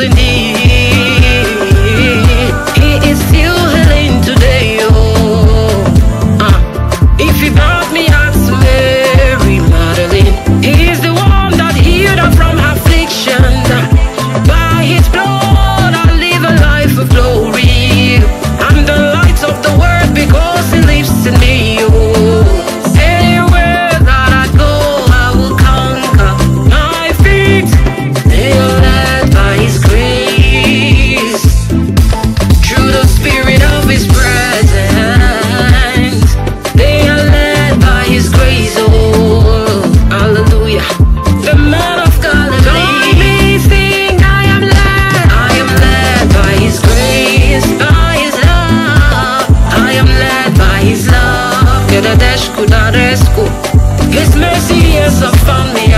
healed mercy is a me.